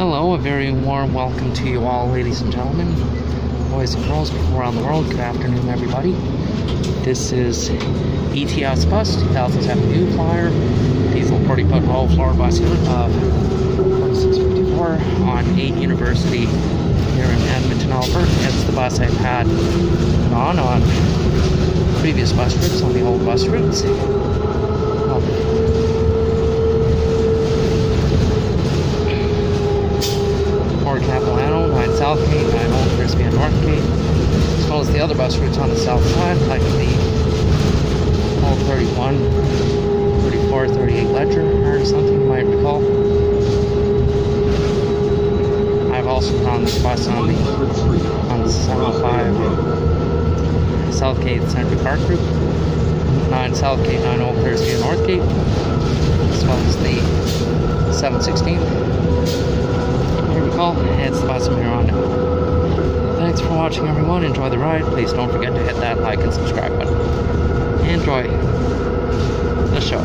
Hello, a very warm welcome to you all, ladies and gentlemen, boys and girls from around the world. Good afternoon, everybody. This is ETS Bus 2007 New Flyer, diesel 40 foot low floor bus unit of 4654 on 8 University here in Edmonton, Alberta. It's the bus I've had on on previous bus routes, on the old bus routes. Well, Port Capilano, 9 South Gate, 9 Old Frisbee and North Gate, as well as the other bus routes on the south side, like the Old 31, 34, 38 Leger, or something you might recall. I've also found this bus on the on the 705 Southgate Century Park Group, 9 Southgate, 9 Old Frisbee and North Gate, as well as the 716 here we go. It's the bus from here on now. Thanks for watching, everyone. Enjoy the ride. Please don't forget to hit that like and subscribe button. Enjoy the show.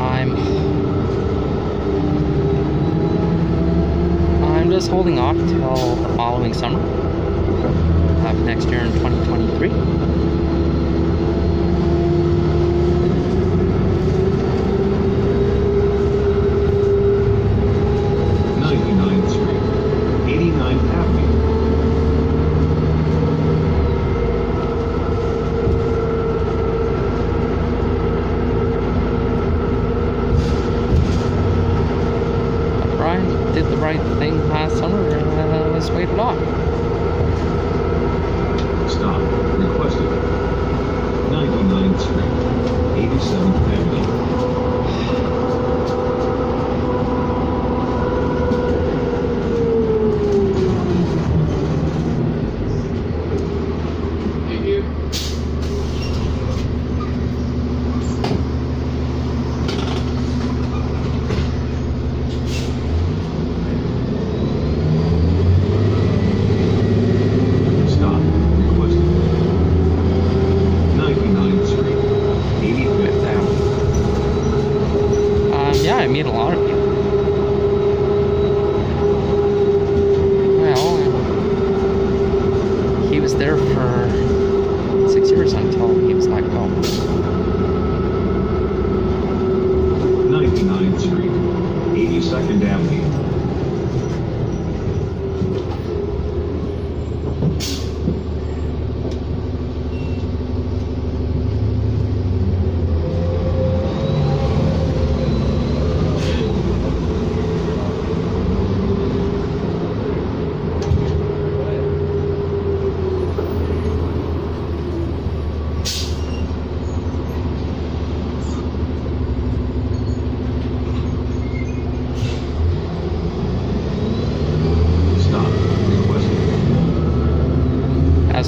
I'm I'm just holding off till the following summer. Of next year in 2023. Ninety-ninth Street. 89th Avenue. But Brian did the right thing last summer and uh, was waited off. Stop. Requested. 99th Street. 87th Avenue. Stop. Requested. 99th Street. 85th Avenue. Um, yeah, I meet a lot of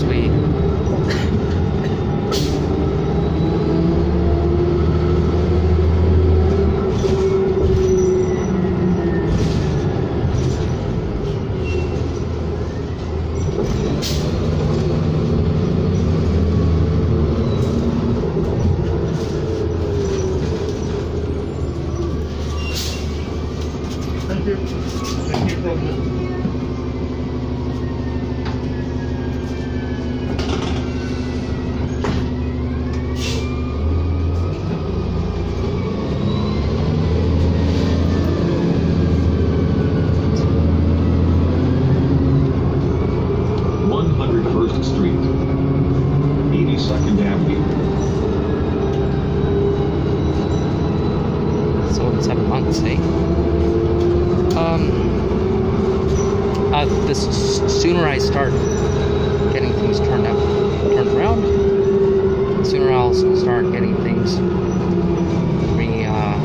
sweet. Thank you. Thank you, brother. Compensate. Um, uh, the sooner I start getting things turned up, turned around, the sooner I'll start getting things re, uh,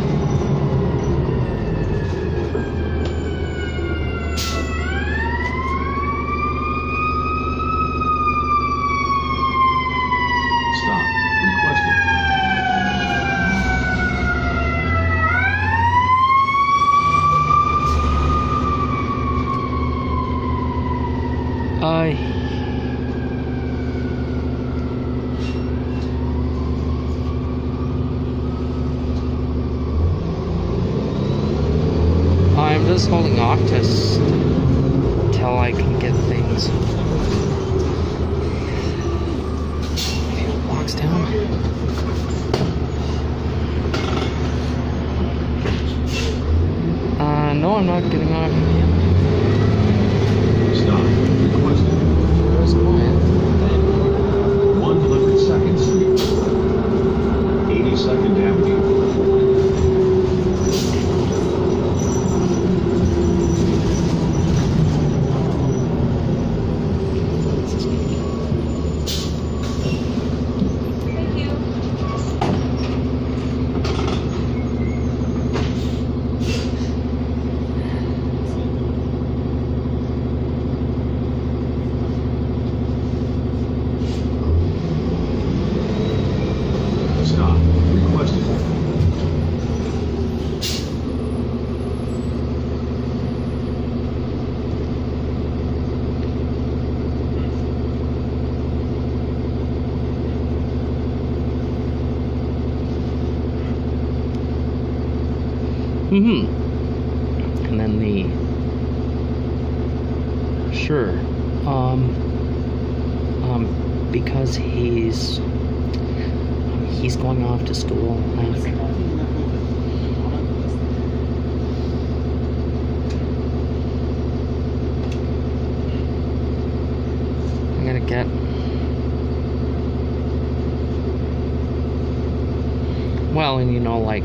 Stop. Requested. I. I'm just holding just till I can get things. Blocks down. Uh, no, I'm not getting off. Stop. Requested. Where's mine? 102nd Street. 82nd Avenue. Thank you. Stop. Requested. Mm-hmm. And then the sure. Um um because he's he's going off to school. I'm gonna get well and you know like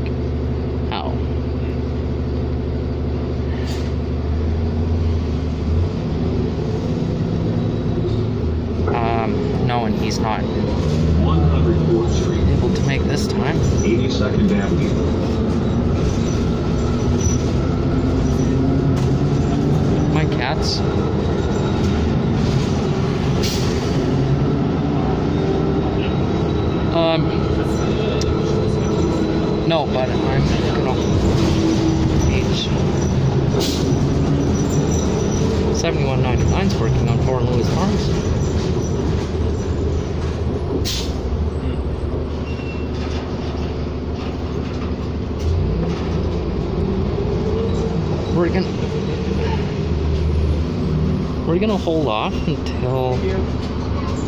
and he's not 104th Street. able to make this time 82nd Avenue. my cats um no but i'm gonna age 7199 is working on Fort Lewis Farms. We're gonna we're gonna hold off until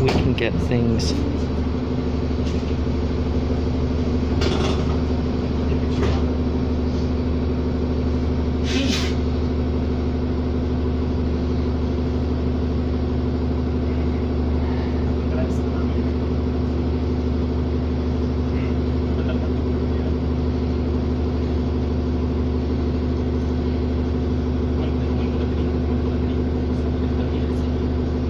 we can get things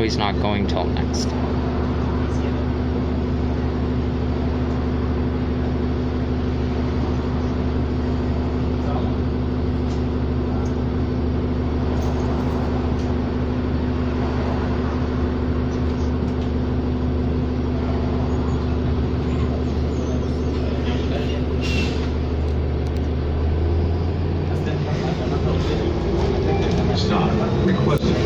So he's not going till next. Stop. Requested.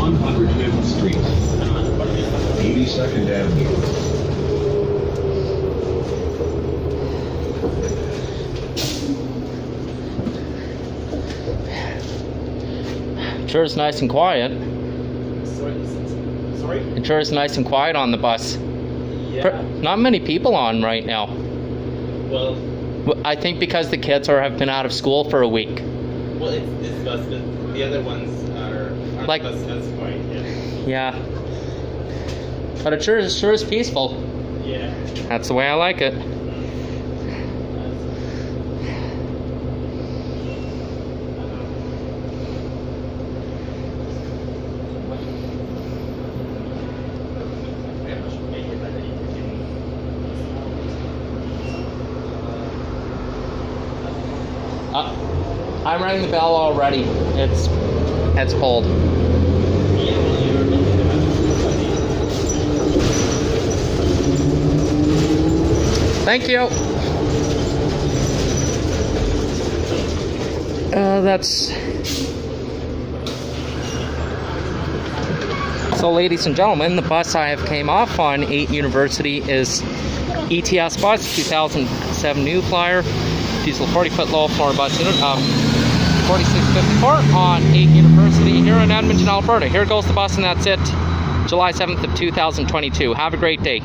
105th Street. 82nd Avenue. Sure is nice and quiet. Sorry. It sure is nice and quiet on the bus. Yeah. Not many people on right now. Well, I think because the kids are have been out of school for a week. well, it's this bus. The, the other ones are Like- bus that's quite yeah. Yeah. But it sure is sure is peaceful. Yeah. That's the way I like it. I'm ringing the bell already. It's it's cold. Thank you. Uh, that's. So, ladies and gentlemen, the bus I have came off on 8 University is ETS bus 2007 New Flyer, diesel 40 foot low floor bus unit, um, 4654 on 8 University here in Edmonton, Alberta. Here goes the bus, and that's it. July 7th of 2022. Have a great day.